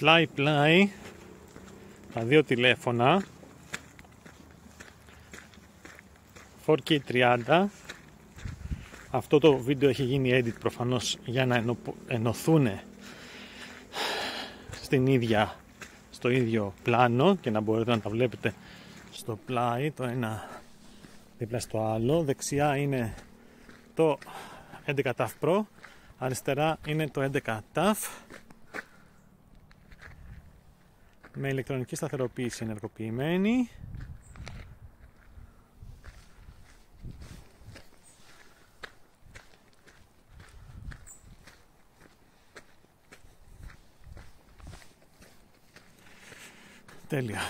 πλάι πλάι. Τα δύο τηλέφωνα. 4K30 αυτό το βίντεο έχει γίνει edit προφανώς για να ενωθούν στην ίδια, στο ίδιο πλάνο και να μπορείτε να τα βλέπετε στο πλάι το ένα δίπλα στο άλλο. Δεξιά είναι το 11 TAF Pro αριστερά είναι το 11 TAF με ηλεκτρονική σταθεροποίηση ενεργοποιημένη Τέλεια.